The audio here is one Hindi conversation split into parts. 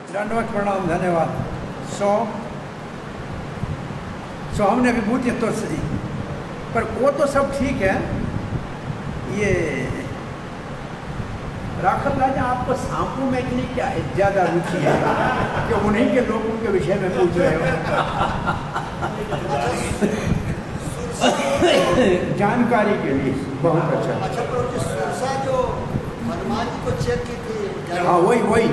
दंडवत प्रणाम धन्यवाद। सो सो हमने विभूति तो सही पर वो तो सब ठीक है। ये राखल राजा आपको सांपू में इतनी क्या ज़्यादा रुचि है कि उन्हीं के लोगों के विषय में पूछ रहे हो। जानकारी के लिए बहुत अच्छा। अच्छा जो हनुमान जी को चेक की थी हाँ वही वही।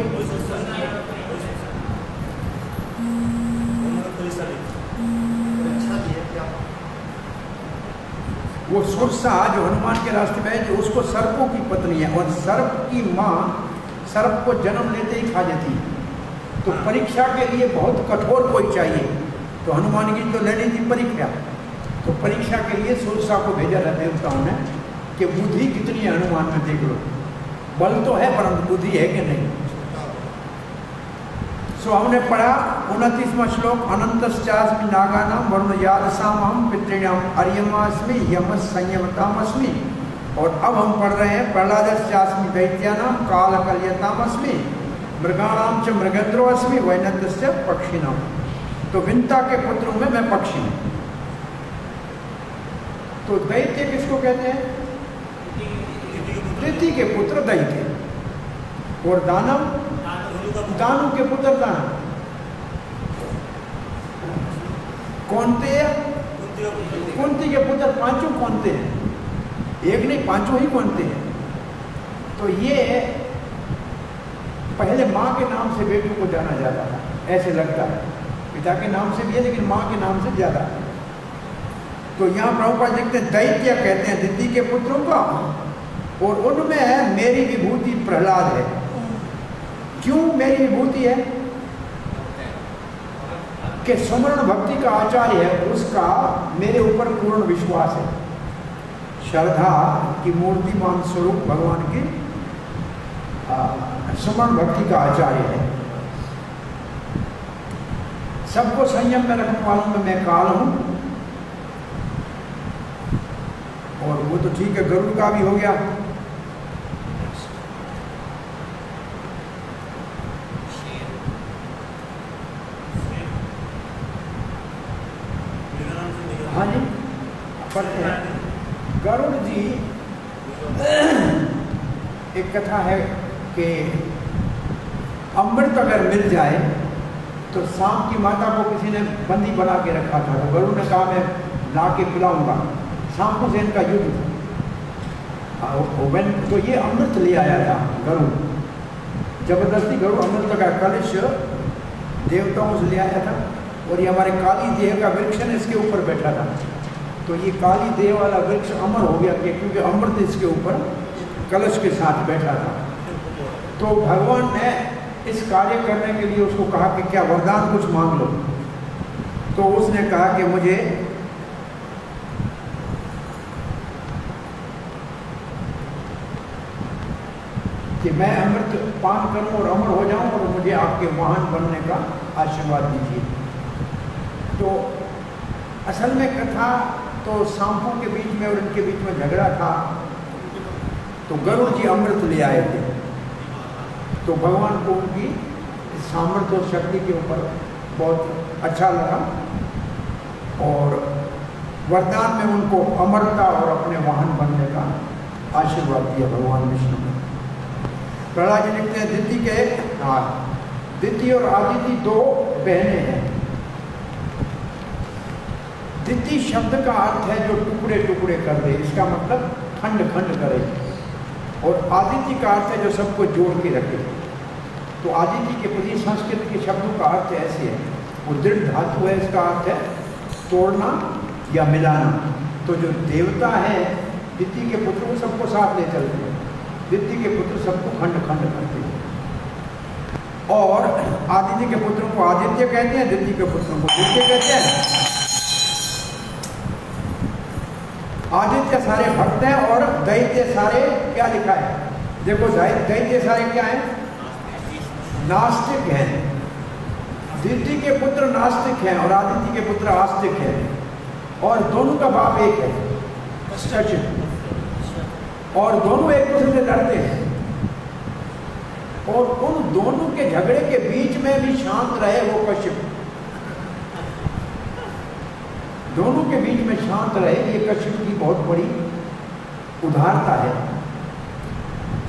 वो सुरसा जो हनुमान के रास्ते में है जो उसको सर्पों की पत्नी है और सर्प की माँ सर्प को जन्म लेते ही खा जाती है। तो परीक्षा के लिए बहुत कठोर कोई चाहिए। तो हनुमान की तो लेनी थी परीक्षा। तो परीक्षा के लिए सुरसा को भेजा था देवताओं ने कि बुद्धि कितनी है हनुमान में देख लो। बल तो है परंतु बुद्धि है कि नहीं? सो हमने पढ़ा उनतीसवा श्लोक अनंतश्चास्मि नागानाम वरुण यादसाम पितृणाम अर्यमास्मि यम संयमतामस्मी और अब हम पढ़ रहे हैं प्रहलादश्चास्मि दैत्यानाम काल कल्यतामस्मि मृगाणाम च मृगेंद्रो अस्मि वैनतस्य पक्षिणाम तो विंता के पुत्रों में मैं पक्षी हूँ। तो दैत्य किसको कहते हैं? तिथि के पुत्र दैत्य। और दानव? दानव के पुत्र दानव कौनते कुंती के पुत्र, पाँचों कौनते हैं एक नहीं, पाँचों ही कौनते हैं तो ये पहले माँ के नाम से बेटों को जाना जाता था, ऐसे लगता है। पिता के नाम से भी है, लेकिन माँ के नाम से ज़्यादा। तो यहाँ प्रभुपाद लिखते हैं, दैत्य कहते हैं दिद्दी के पुत्रों का, और उनमें मेरी विभूति प्रहलाद है। क्यों मेरी विभूति है? कि सुमरण भक्ति का आचार्य है, उसका मेरे ऊपर पूर्ण विश्वास है। श्रद्धा की मूर्तिमान स्वरूप भगवान की सुमरण भक्ति का आचार्य है। सबको संयम में रखने वालों में मैं काल हूँ। और वो तो ठीक है, गरुड़ का भी हो गया हाँ जी पढ़ते हैं गरुड़ जी एक कथा है कि अमृत अगर मिल जाए तो सांप की माता को किसी ने बंदी बना के रखा था तो गरुड़ ने कहा, मैं ला के पिलाऊँगा को से इनका युद्ध था। तो ये अमृत ले आया था, गरुड़। ज़बरदस्ती गरुड़ अमृत का कलश देवताओं से ले आया था और ये हमारे काली देह का वृक्ष है इसके ऊपर बैठा था। तो ये काली देह वाला वृक्ष अमर हो गया, क्योंकि अमृत इसके ऊपर कलश के साथ बैठा था। तो भगवान ने इस कार्य करने के लिए उसको कहा कि क्या वरदान कुछ मांग लो। तो उसने कहा कि मुझे कि मैं अमृत पान करूँ और अमर हो जाऊँ और मुझे आपके महान बनने का आशीर्वाद दीजिए। तो असल में कथा तो सांपों के बीच में और इनके बीच में झगड़ा था। तो गरुड़ जी अमृत ले आए थे। तो भगवान को उनकी सामर्थ्य और शक्ति के ऊपर बहुत अच्छा लगा और वरदान में उनको अमरता और अपने वाहन बनने का आशीर्वाद दिया भगवान विष्णु ने। प्रहलाद जी लिखते हैं, दिति के हाँ दिति और आदिति दो बहनें हैं। दिति शब्द का अर्थ है जो टुकड़े टुकड़े कर दे, इसका मतलब खंड खंड करे और आदित्य का अर्थ है जो सबको जोड़ के रखे। तो आदित्य के प्रति संस्कृत के शब्दों का अर्थ ऐसे है। वो दृढ़ धातु है, इसका अर्थ है तोड़ना या मिलाना। तो जो देवता है दिति के पुत्र को सबको साथ ले चलते हैं। दिति के पुत्र सबको खंड खंड करते हैं। और आदित्य के पुत्रों को आदित्य कहते हैं दिति के पुत्रों को दित्य कहते हैं। आदित्य सारे भक्त हैं और दैत्य सारे क्या लिखा है? देखो दैत्य सारे क्या हैं? नास्तिक हैं। दिति के पुत्र नास्तिक हैं और आदित्य के पुत्र आस्तिक हैं। और दोनों का बाप एक है। और दोनों एक दूसरे से लड़ते हैं। और उन दोनों के झगड़े के बीच में भी शांत रहे वो कश्यप। दोनों के बीच में शांत रहे ये कश्यप की बहुत बड़ी उदारता है।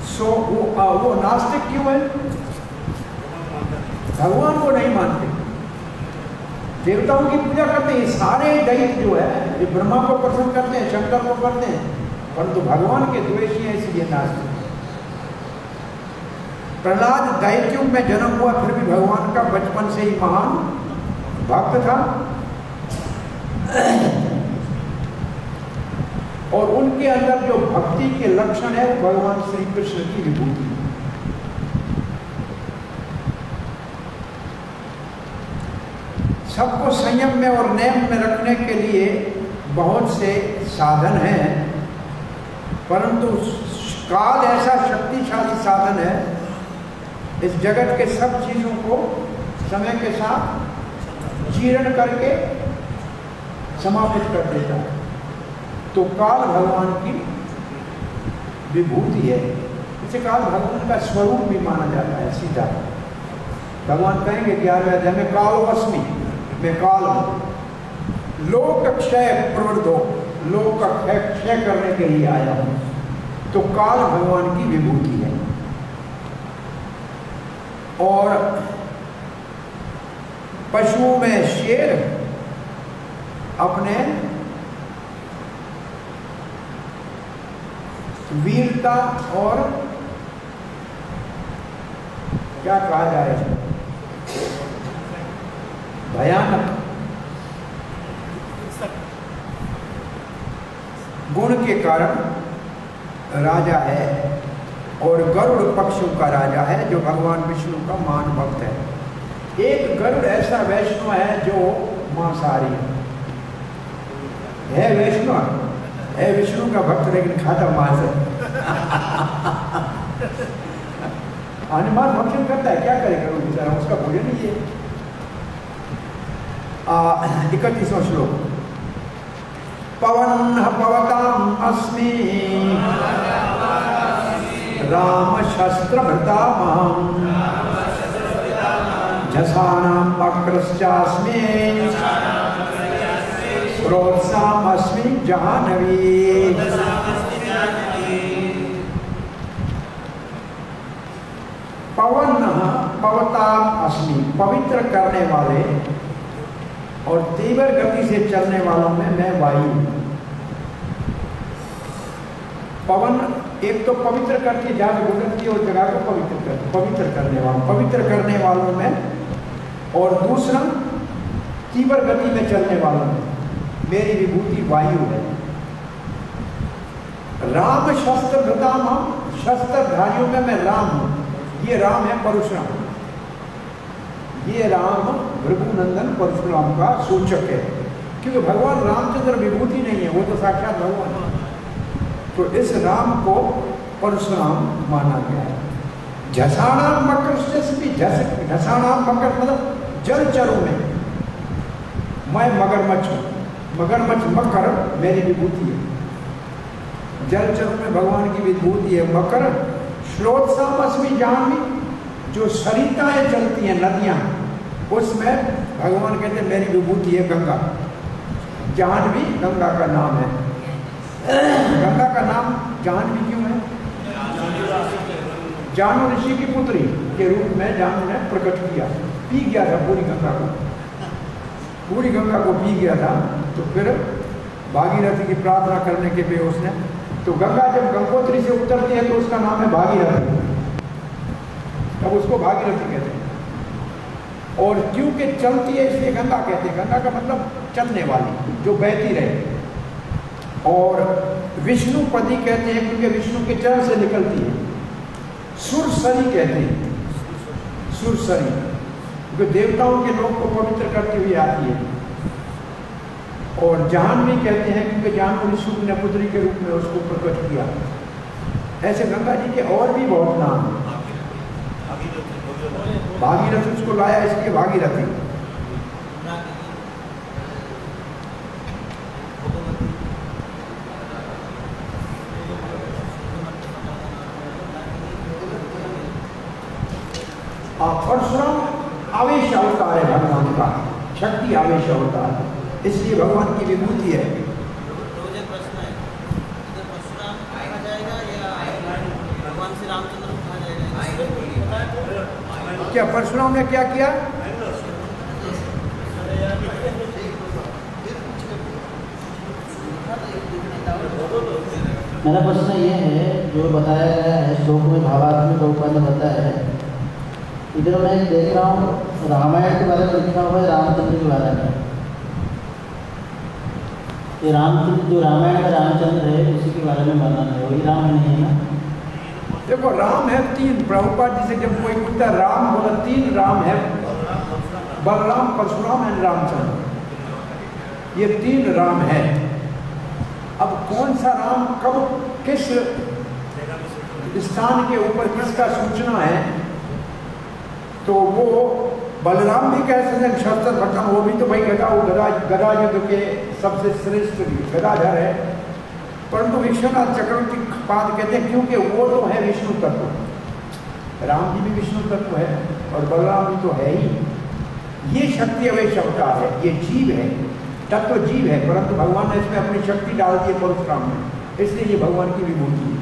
सो वो आ, वो नास्तिक क्यों है? भगवान को नहीं मानते। देवताओं की पूजा करते हैं सारे दैत जो है ये ब्रह्मा को प्रसन्न करते हैं शंकर को करते हैं परंतु भगवान के द्वेषी हैं इसलिए नास्तिक। प्रहलाद दैत्यों में जन्म हुआ फिर भी भगवान का बचपन से ही महान भक्त था। और उनके अंदर जो भक्ति के लक्षण है, भगवान श्री कृष्ण की विभूति। सबको संयम में और नियम में रखने के लिए बहुत से साधन हैं, परंतु काल ऐसा शक्तिशाली साधन है, इस जगत के सब चीज़ों को समय के साथ जीर्ण करके समापित कर देता है। तो काल भगवान की विभूति है। इसे काल भगवान का स्वरूप भी माना जाता है, सीधा। भगवान कहेंगे ग्यारहवें अध्याय में कालो अस्मि मैं काल हूँ। लोक क्षय प्रवृत्त हो लोक का क्षय क्षय करने के लिए आया हूँ। तो काल भगवान की विभूति है। और पशुओं में शेर अपने वीरता और क्या कहा जाए भयानक गुण के कारण राजा है और गरुड़ पक्षों का राजा है, जो भगवान विष्णु का मान भक्त है। एक गरुड़ ऐसा वैष्णव है जो मांसाहारी है। है वैष्णव। है विष्णु का भक्त, लेकिन खाता मांस। है हनुमान भक्षण करता है, क्या करे करो बेचारा? उसका भोजन ही। है इकतीसवा श्लोक। पवन पवताम अस्मि। राम शस्त्र भृतामहम झसानाम वक्रश्चास्मि। प्रोत्साहमस्मि जाह्नवी। पवन पवताम अस्मि पवित्र करने वाले और तीव्र गति से चलने वालों में मैं वायु। पवन, एक तो पवित्र करके जहाँ गुजरती और जगह को पवित्र कर, पवित्र करने वालों, पवित्र करने वालों में और दूसरा तीव्र गति में चलने वालों में। मेरी विभूति वायु है। राम शस्त्र धृताम शस्त्रधारियों में मैं राम हूँ। ये राम है परशुराम। ये राम भृगुनंदन परशुराम का सूचक है। क्योंकि भगवान रामचंद्र विभूति नहीं है, वो तो साक्षात भगवान है। तो इस राम को परशुराम माना गया है। झसाना मकर झसाना मकर मतलब जलचरों में। मैं मगरमच्छ हूँ। मगरमच्छ मकर मेरी विभूति है। जलचरों में भगवान की विभूति है मकर। श्रोत्सामस्मी जानवी जो सरिताएँ चलती हैं नदियाँ, उसमें भगवान कहते हैं, मेरी विभूति है गंगा। जाह्नवी, गंगा का नाम है। गंगा का नाम जाह्नवी क्यों है? जानु ऋषि की पुत्री के रूप में जानु ने प्रकट किया। पी गया था पूरी गंगा को। पूरी गंगा को पी गया था। तो फिर भागीरथी की प्रार्थना करने के लिए उसने तो गंगा जब गंगोत्री से उतरती है तो उसका नाम है भागीरथी। तब उसको भागीरथी कहते हैं। और क्योंकि चलती है, इसलिए गंगा कहते हैं। गंगा का मतलब चलने वाली, जो बहती रहे। और विष्णुपति कहते हैं, क्योंकि विष्णु के चरण से निकलती है। सुरसरी कहते हैं। सुरसरी। क्योंकि देवताओं के लोग को पवित्र करती हुई आती है। और जाह्नवी कहते हैं, क्योंकि जाह्नवी शुभ ने पुत्री के रूप में उसको प्रकट किया। ऐसे गंगा जी के और भी बहुत नाम हैं। भागीरथी उसको लाया, इसलिए भागीरथी। परशुराम आवेश अवतार है भगवान का। शक्ति आवेश अवतार है। इसलिए भगवान की विभूति है। मुझे प्रश्न है इधर परशुराम कहा जाएगा या भगवान श्री रामचंद्र को कहा जाएगा? क्या परशुराम ने क्या किया? मेरा प्रश्न ये है जो बताया गया है श्लोक में भावात्मक रूप में बताया है। इधर मैं देख रहा हूँ रामायण के बारे में लिखा हुआ है रामचंद्र के बारे में। ये रामचंद्र जो रामायण में रामचंद्र है, उसी के बारे में वर्णन है। वही राम नहीं है ना? देखो, राम है तीन, प्रभुपाद जी से जब कोई पूछता राम बोला, तीन राम है। बलराम, परशुराम एंड रामचंद्र। ये तीन राम है। अब कौन सा राम कब, किस स्थान के ऊपर किसका सूचना है तो वो बलराम भी कह सकते शस्त्र भट्टम वो भी तो भाई गदा वो गदा गदा युद्ध के सबसे श्रेष्ठ गदाधर है। परंतु विश्वनाथ चक्रवर्ती पाद कहते हैं, क्योंकि वो तो है विष्णु तत्व। राम जी भी विष्णु तत्व है और बलराम भी तो है ही। ये शक्ति अवेश अवतार है, ये जीव है तत्व जीव है, परंतु भगवान ने इसमें अपनी शक्ति डाल दी है परशुराम में इसलिए ये भगवान की विभूति है।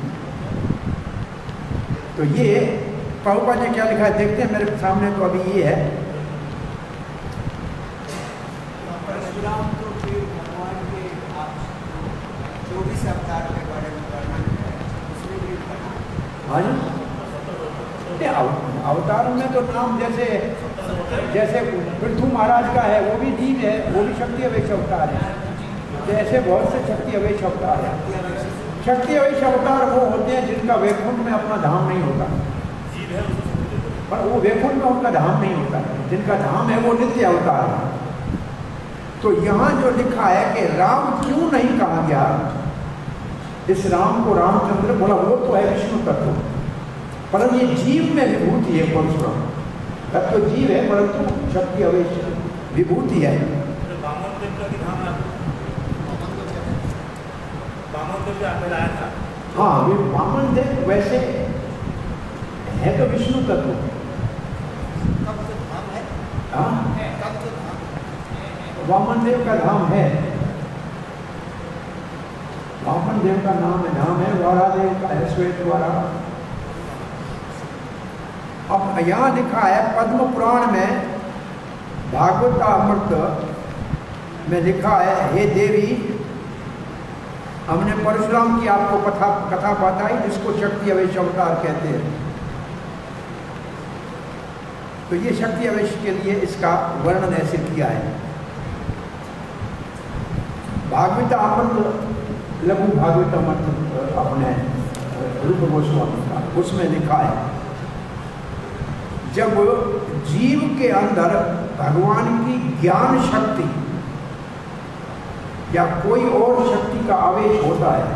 तो ये, प्रभुपा ने क्या लिखा है? देखते हैं मेरे सामने तो अभी ये है परशुराम तो फिर भगवान के आप चौबीस अवतार के बारे में वर्णन है उसमें भी पढ़ा अवतार में तो नाम जैसे जैसे पृथ्वी महाराज का है, वो भी जीव है, वो भी शक्ति अवेश अवतार है। जैसे बहुत से शक्ति अवेश अवतार है। शक्ति अवेश अवतार वो होते हैं जिनका वैकुंठ में अपना धाम नहीं होता। पर वो वैकुंठ में उनका धाम नहीं होता। जिनका धाम है वो नित्य अवतार है। तो यहाँ जो लिखा है कि राम क्यों नहीं कहा गया? इस राम को रामचंद्र बोला वो तो है विष्णु तत्व। परंतु ये जीव में विभूति है परशुराम। तत्व तो जीव है परंतु शक्ति अवेश विभूति है। बामन देव का भी धाम है। हाँ वे वामन देव वैसे है तो विष्णु तत्व। कब धाम है? वामन देव का धाम है। वामन देव का नाम है नाम है वारा देव का है श्वेत वारा अब यहाँ लिखा है, पद्म पुराण में भागवत अमृत में लिखा है, हे देवी, हमने परशुराम की आपको कथा कथा बताई, जिसको शक्ति अवेश अवतार कहते हैं। तो ये शक्ति अवेश के लिए इसका वर्णन ऐसे किया है। भागवत अमृत लघु भागवत अमृत अपने रूप गोस्वामी का, उसमें लिखा है, जब जीव के अंदर भगवान की ज्ञान शक्ति या कोई और शक्ति का आवेश होता है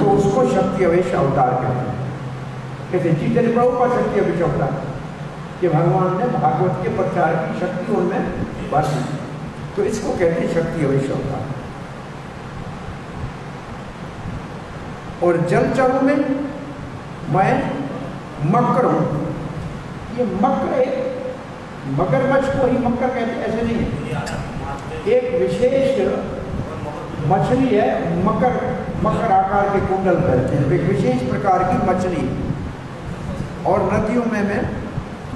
तो उसको शक्ति अवेश अवतार कहते हैं। कहते चीतन प्रभु का शक्ति अवेश अवतार कि भगवान ने भागवत के प्रचार की शक्ति उनमें बस तो इसको कहते हैं शक्ति अवेश अवतार। और जल में मैं मकर हूँ। ये मकर एक मगरमच्छ को ही मकर कहते ऐसे नहीं है। एक विशेष मछली है, मकर मकर आकार के कुंडल कहते हैं। एक विशेष प्रकार की मछली। और नदियों में मैं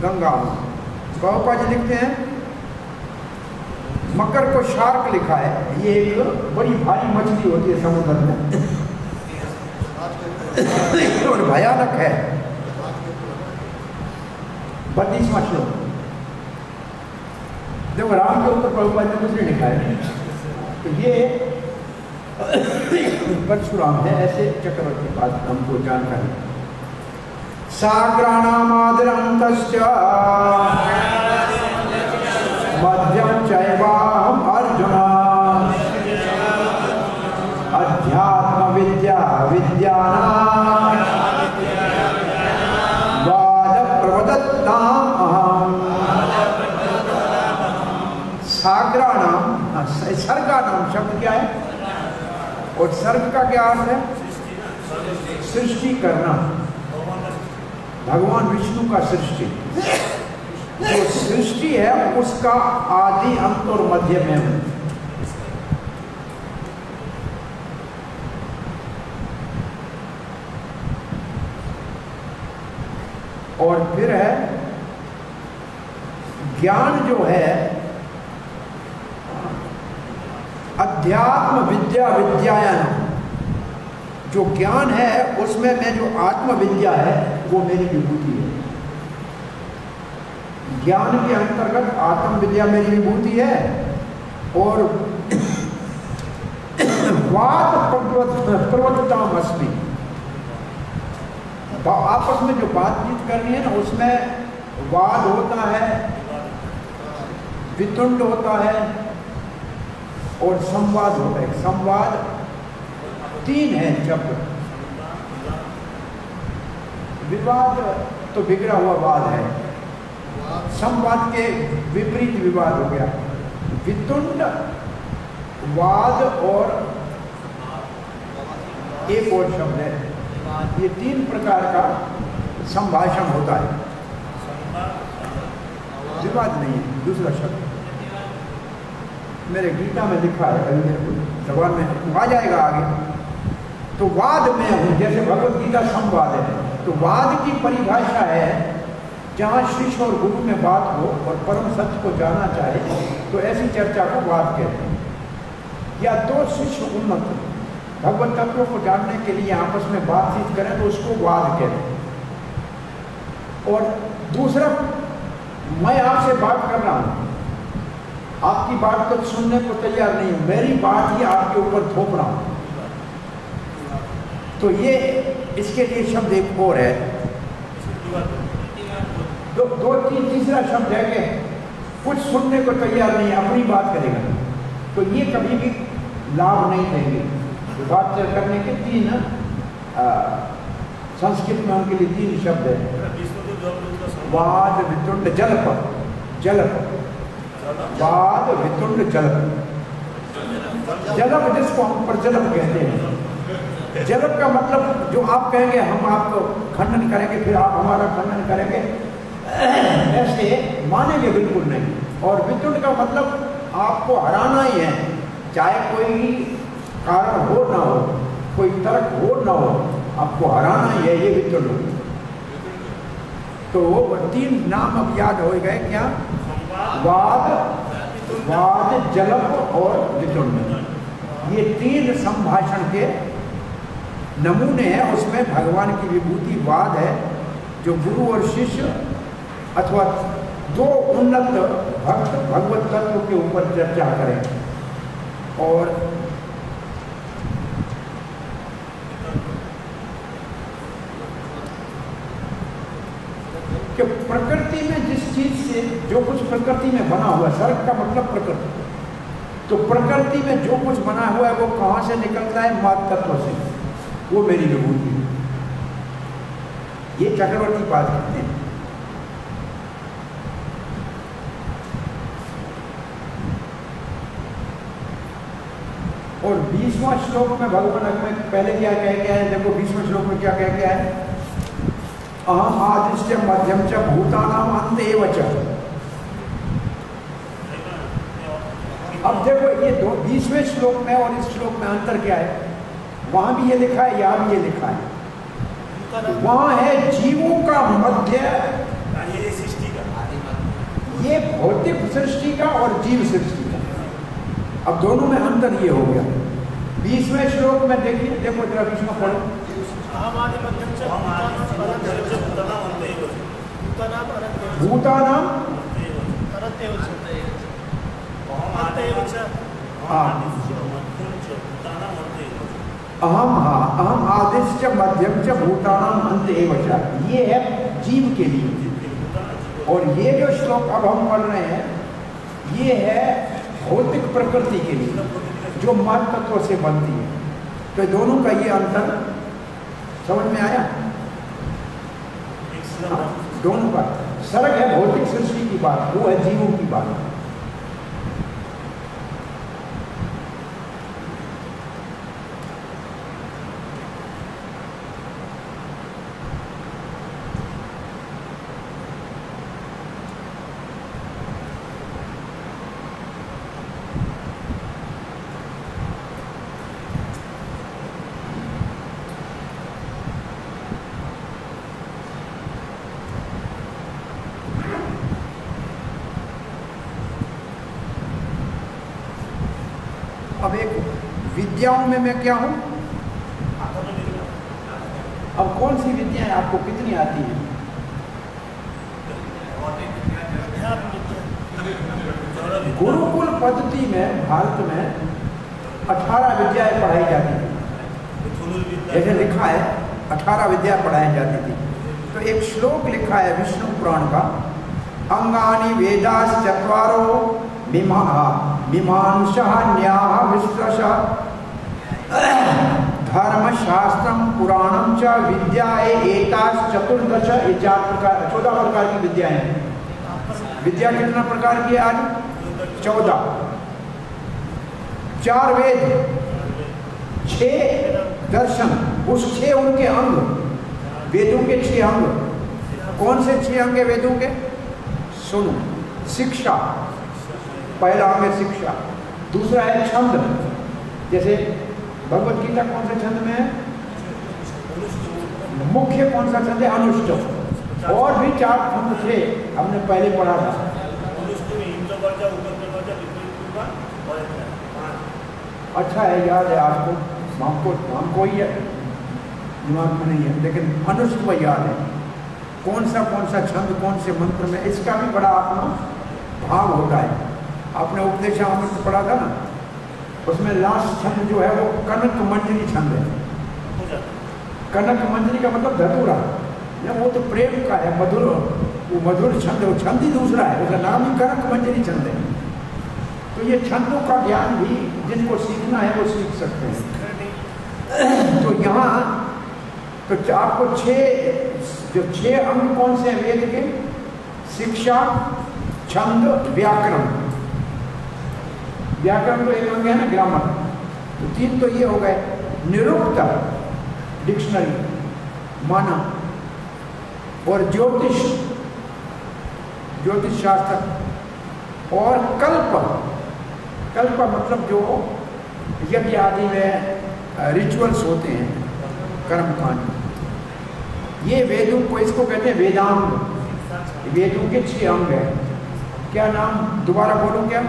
गंगा हूँ। गौपा जी लिखते हैं, मकर को शार्क लिखा है। ये एक बड़ी भारी मछली होती है समुद्र में। और भयानक है। बत्तीसवा श्लोक देखो, राम के ऊपर प्रभुपाद ने कुछ नहीं लिखा है। तो ये परशुराम है, ऐसे चक्रवर्ती पास हमको जानकारी। साग्राणामादरं तस्य मध्यम चैवाहम सर्गा नाम, शब्द क्या है? और सर्ग का क्या अर्थ है? सृष्टि करना। भगवान विष्णु का सृष्टि। जो सृष्टि है, उसका आदि अंत और मध्य में हूँ। और फिर है, ज्ञान जो है अध्यात्म विद्या विद्यायन। जो ज्ञान है, उसमें मैं जो आत्म विद्या है, वो मेरी विभूति है। ज्ञान के अंतर्गत आत्म विद्या मेरी विभूति है, और वाद प्रवत्ताम अस्मी। आपस में जो बातचीत करनी है ना, उसमें वाद होता है, वितुंड होता है और संवाद होता है। संवाद तीन है शब्द विवाद तो बिगड़ा हुआ वाद है। संवाद के विपरीत विवाद हो गया। वितुंड वाद और एक और शब्द है। ये तीन प्रकार का संभाषण होता है। विवाद नहीं है, दूसरा शब्द। मेरे गीता में लिखा है अभी मेरे को जवान में आ जाएगा आगे। तो वाद में हूँ, जैसे भगवत गीता संवाद है तो वाद की परिभाषा है, जहाँ शिष्य और गुरु में बात हो और परम सत्य को जाना चाहे तो ऐसी चर्चा को वाद कहते हैं। या दो शिष्य उन्नत भगवत तत्वों को जानने के लिए आपस में बातचीत करें तो उसको वाद कहते हैं। और दूसरा, मैं आपसे बात कर रहा हूँ आपकी बात को सुनने को तैयार नहीं हूँ। मेरी बात ही आपके ऊपर थोप रहा हूँ। तो ये इसके लिए शब्द एक और है। दो दो तीन तीसरा शब्द है कि कुछ सुनने को तैयार नहीं है अपनी बात करेगा। तो ये कभी भी लाभ नहीं देंगे। तो बात करने के तीन संस्कृत में उनके लिए तीन शब्द है। वाद वितुंड जलप जलप। वाद वितुंड जलप जलप जिसको हम प्रजलप कहते हैं। जलप का मतलब जो आप कहेंगे, हम आपको खंडन करेंगे, फिर आप हमारा खंडन करेंगे। ऐसे मानेंगे बिल्कुल नहीं। और वितुंड का मतलब आपको हराना ही है। चाहे कोई कारण हो ना हो, कोई तर्क हो ना हो, आपको हराना ही है ये वितुंड। तो तीन नाम अब याद हो गए क्या? वाद वाद जलप और वितुंड ये तीन संभाषण के नमूने हैं, उसमें भगवान की विभूति वाद है, जो गुरु और शिष्य अथवा दो उन्नत भक्त भगवत तत्व के ऊपर चर्चा करें। और प्रकृति से जो कुछ प्रकृति में बना हुआ है, सर्ग का मतलब प्रकृति। तो प्रकृति में जो कुछ बना हुआ है, वो कहाँ से निकलता है? मात तत्व से। वो मेरी विभूति है। ये चक्रवर्ती बात करते हैं। और बीसवां श्लोक में भगवान पहले क्या कह गया है देखो बीसवें श्लोक में क्या कह गया है अहम आदिश्य मध्यम च भूतानाम अंत एवच अब देखो ये दो, बीसवें श्लोक में और इस श्लोक में अंतर क्या है? वहाँ भी ये लिखा है, यहाँ भी ये लिखा है। वहाँ है जीवों का मध्य। सृष्टि का ये भौतिक सृष्टि का और जीव सृष्टि का। अब दोनों में अंतर ये हो गया। बीसवें श्लोक में देखिए, देखो जरा बीच में पढ़ो। अहम हाँ अहम आदिश्य मध्यम च भूतानाम अंत एवं ये है जीव के लिए। और ये जो श्लोक अब हम पढ़ रहे हैं ये है भौतिक प्रकृति के लिए जो मत तत्व से बनती है। तो दोनों का ये अंतर समझ में आया? हाँ, दोनों बात। सड़क है भौतिक सृष्टि की बात वो है जीवों की बात अब एक विद्याओं में मैं क्या हूँ? अब कौन सी विद्याएँ आपको कितनी आती हैं? गुरुकुल पद्धति में भारत में अठारह विद्याएँ पढ़ाई जाती थी। जैसे लिखा है, अठारह विद्या पढ़ाई जाती थी। तो एक श्लोक लिखा है विष्णु पुराण का, अंगानी वेदास चतवारो मीमा मीमांस न्याह विश्रश धर्म शास्त्र पुराणम च विद्या एतास चतुर्दश ये चार प्रकार, चौदह प्रकार की विद्याएँ हैं। विद्या कितना प्रकार की आज? चौदह। चार वेद, छह दर्शन, उस छह उनके अंग, वेदों के छह अंग। कौन से छह अंग है वेदों के? सुनो, शिक्षा। पहला अंग है शिक्षा, दूसरा है छंद। जैसे भगवत गीता कौन से छंद में है? मुख्य कौन सा छंद है? अनुष्ट। और भी चार छंद थे, हमने पहले पढ़ा था। अच्छा है, याद है आपको? हमको हमको ही है। दिमाग में नहीं है, लेकिन अनुष्ट को याद है। कौन सा कौन सा छंद, कौन से मंत्र में, इसका भी बड़ा अपना भाव होता है। आपने उपदेश अमृत पढ़ा था ना? उसमें लास्ट छंद जो है वो कनक मंजरी छंद है। कनक मंजरी का मतलब धतूरा। या वो तो प्रेम का है, मधुर, वो मधुर छंद है, वो छंद ही दूसरा है, उसका नाम ही कनक मंजरी छंद है। तो ये छंदों का ज्ञान भी जिनको सीखना है वो सीख सकते हैं। तो यहाँ तो आपको छः जो छह अंग कौन से हैं वेद के? शिक्षा, छंद, व्याकरण। व्याकरण तो एक है ना ग्रामर तो तीन तो ये हो गए, निरुक्त डिक्शनरी माना, और ज्योतिष ज्योतिष शास्त्र और कल्प। कल्प मतलब जो यज्ञ आदि में रिचुअल्स होते हैं कर्मकांड ये वेदों को, इसको कहते हैं वेदांग। वेदों के छह अंग है। क्या नाम? दोबारा बोलो क्या?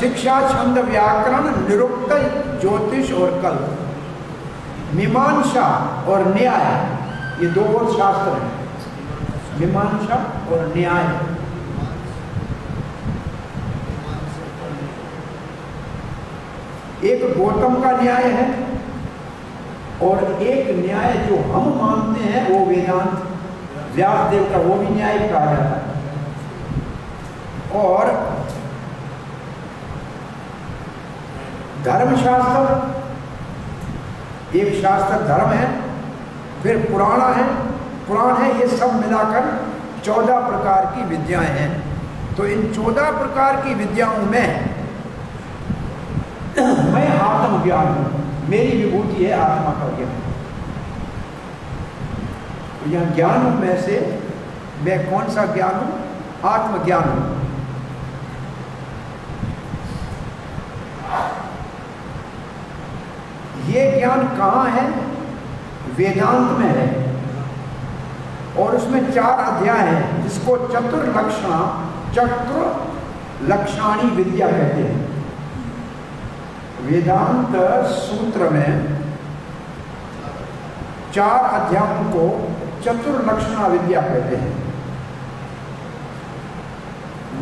शिक्षा छंद व्याकरण, निरुक्त ज्योतिष और कल्प मीमांसा और न्याय, ये दो और शास्त्र हैं। मीमांसा और न्याय। एक गौतम का न्याय है और एक न्याय जो हम मानते हैं, वो वेदांत, व्यासदेव का, वो भी न्याय कहा जाता है। और धर्मशास्त्र एक शास्त्र धर्म है, फिर पुराण है। पुराण है, ये सब मिलाकर चौदह प्रकार की विद्याएँ हैं। तो इन चौदह प्रकार की विद्याओं में मैं आत्मज्ञान हूँ। मेरी विभूति है आत्मा का ज्ञान। तो यह ज्ञान में से मैं कौन सा ज्ञान हूँ? आत्मज्ञान हूँ। ये ज्ञान कहाँ है? वेदांत में है। और उसमें चार अध्याय हैं, जिसको चतुर चतुर्लक्षणा चतुर लक्षाणी विद्या कहते हैं। वेदांत सूत्र में चार अध्यायों को चतुर्लक्षणा विद्या कहते हैं।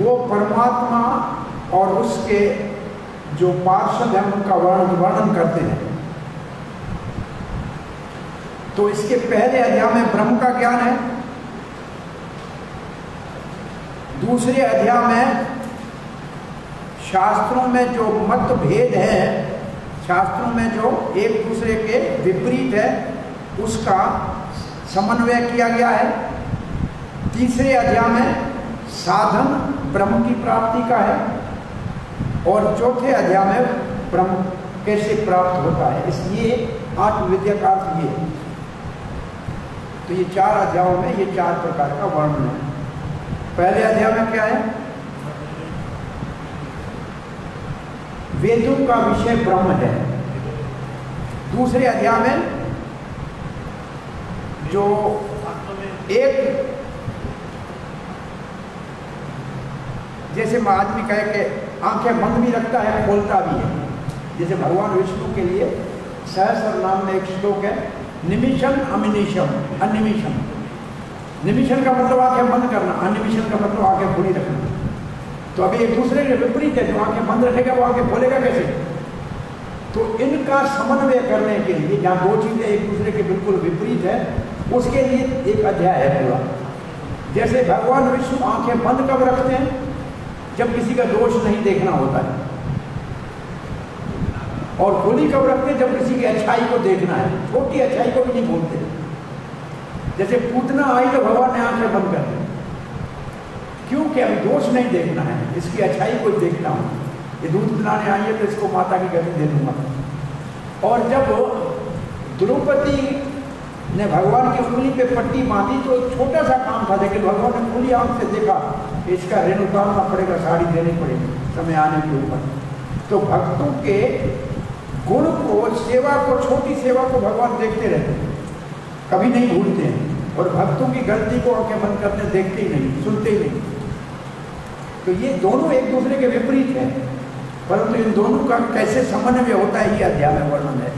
वो परमात्मा और उसके जो पार्षद हैं, उनका वर्णन वर्णन करते हैं। तो इसके पहले अध्याय में ब्रह्म का ज्ञान है। दूसरे अध्याय में शास्त्रों में जो मतभेद है, शास्त्रों में जो एक दूसरे के विपरीत है, उसका समन्वय किया गया है। तीसरे अध्याय में साधन ब्रह्म की प्राप्ति का है और चौथे अध्याय में ब्रह्म कैसे प्राप्त होता है। इसलिए आत्मविद्या का अर्थ ये तो ये चार अध्यायों में ये चार प्रकार का वर्णन है। पहले अध्याय में क्या है? वेदों का विषय ब्रह्म है। दूसरे अध्याय में जो एक जैसे आदमी कहे कि आँखें बंद भी रखता है, खोलता भी है। जैसे भगवान विष्णु के लिए सहस्र नाम में एक श्लोक है निमिशन अमिनिशम अनिमिशन निमिशन का मतलब आँखें बंद करना अनिमिशन का मतलब आँखें खुली रखना। तो अभी एक दूसरे के विपरीत है, जो आँखें बंद रखेगा, वो आँखें खोलेगा कैसे? तो इनका समन्वय करने के लिए, जहाँ दो चीज़ें एक दूसरे के बिल्कुल विपरीत है, उसके लिए एक अध्याय है पूरा। जैसे भगवान विष्णु आँखें बंद कब रखते हैं? जब किसी का दोष नहीं देखना होता है। और खुली कब रखते जब किसी की अच्छाई को देखना है। छोटी अच्छाई को भी नहीं बोलते। जैसे पूतना आई तो भगवान ने आँखें बंद कर दी। क्योंकि अभी दोष नहीं देखना है, इसकी अच्छाई को देखना हो। ये दूध पिलाने आई है तो इसको माता की गति दे दूँगा। और जब द्रौपदी ने भगवान की उंगली पे पट्टी बांधी तो एक छोटा सा काम था, लेकिन भगवान ने खुली आँख से देखा, इसका ऋण उतारना पड़ेगा, साड़ी देनी पड़ेगी, समय आने के ऊपर। तो भक्तों के गुण को, सेवा को, छोटी सेवा को भगवान देखते रहते हैं। कभी नहीं भूलते हैं। और भक्तों की गलती को आँखें बंद करते देखते ही नहीं, सुनते ही नहीं। तो ये दोनों एक दूसरे के विपरीत हैं। परंतु इन दोनों का कैसे समन्वय होता है, ये अध्याय में वर्णन है।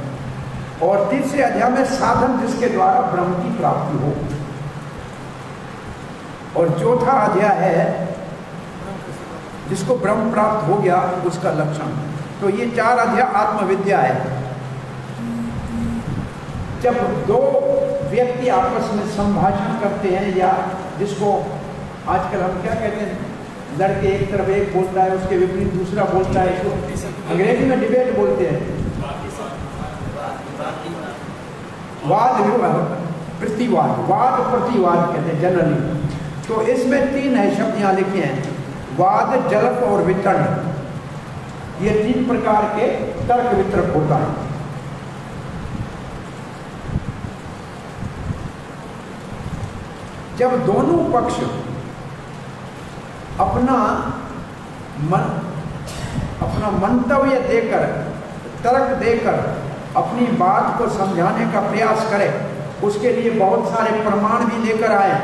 और तीसरे अध्याय में साधन जिसके द्वारा ब्रह्म की प्राप्ति हो। और चौथा अध्याय है, जिसको ब्रह्म प्राप्त हो गया, उसका लक्षण तो ये चार अध्याय आत्मविद्या है। जब दो व्यक्ति आपस में संभाषण करते हैं या जिसको आजकल हम क्या कहते हैं, लड़के एक तरफ़ एक बोलता है, उसके विपरीत दूसरा बोलता है, इसको अंग्रेज़ी में डिबेट बोलते हैं। वाद प्रतिवाद वाद प्रतिवाद कहते हैं जनरली तो इसमें तीन है शब्द यहाँ लिखे हैं, वाद, जलप और वितरण। ये तीन प्रकार के तर्क वितरक होता है। जब दोनों पक्ष अपना मन, अपना मंतव्य देकर, तर्क देकर अपनी बात को समझाने का प्रयास करे, उसके लिए बहुत सारे प्रमाण भी लेकर आए।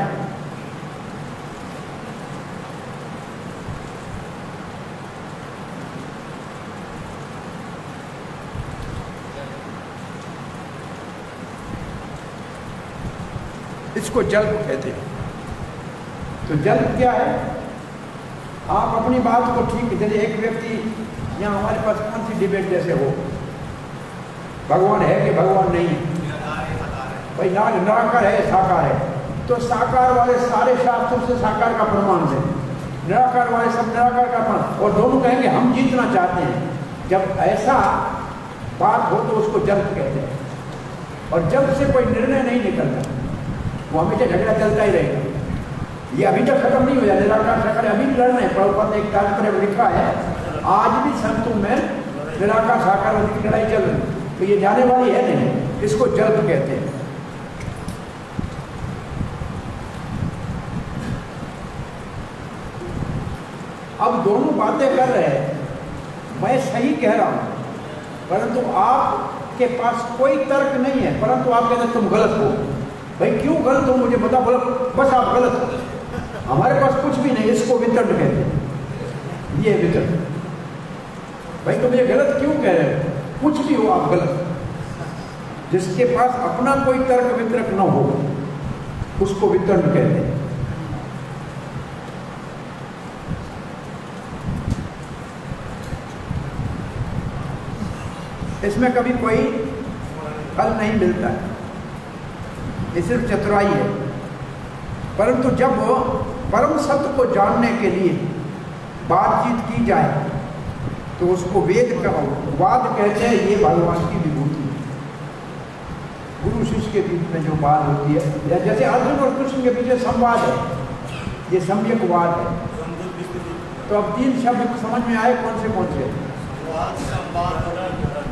इसको जल्प कहते हैं। तो जल्प क्या है? आप अपनी बात को ठीक, जैसे एक व्यक्ति यहाँ हमारे पास कौन सी डिबेट जैसे हो? भगवान है कि भगवान नहीं? भाई ना निराकार है, साकार है। तो साकार वाले सारे शास्त्रों से साकार का प्रमाण दें निराकार वाले सब निराकार का प्रमाण। और दोनों कहेंगे, हम जीतना चाहते हैं। जब ऐसा बात हो तो उसको जल्द कहते हैं। और जल्द से कोई निर्णय नहीं निकलता। वो हमेशा झगड़ा चलता ही रहेगा। ये अभी तक खत्म नहीं हुआ निराकार साकार अभी लड़ रहे प्रभुपद ने एक तात्पर्य लिखा है, आज भी संतों में निराकार साकार की लड़ाई चल रही तो ये जाने वाली है नहीं, इसको जल्द कहते हैं। अब दोनों बातें कर रहे हैं। मैं सही कह रहा हूँ, परंतु आपके पास कोई तर्क नहीं है। परंतु आप कहते तुम गलत हो। भाई, क्यों गलत हो मुझे बता बोला, बस आप गलत हो हमारे पास कुछ भी नहीं, इसको वितरण कहते हैं। ये वितरण। भाई, तुम ये गलत क्यों कह रहे हो? कुछ भी हो, आप गलत। जिसके पास अपना कोई तर्क वितरक न हो, उसको वितरण कहते हैं। इसमें कभी कोई फल नहीं मिलता। है ये सिर्फ़ चतुराई है परंतु जब परम सत्य को जानने के लिए बातचीत की जाए तो उसको वेद कहो वाद कहते हैं ये भगवान की विभूति गुरु शिष्य के बीच में जो बात होती है या जैसे अर्जुन और कृष्ण के बीच संवाद है ये सम्यक वाद है तो अब तीन शब्द समझ में आए कौन से कौन से